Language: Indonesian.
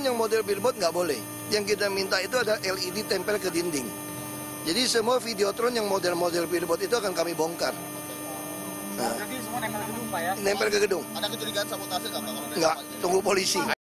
Yang model billboard nggak boleh. Yang kita minta itu ada LED tempel ke dinding. Jadi semua videotron yang model-model billboard itu akan kami bongkar. Nah, Jadi semua nempel ke gedung Pak ya? nempel ke gedung. Ada kecurigaan sabotase nggak Pak? Nggak, tunggu polisi.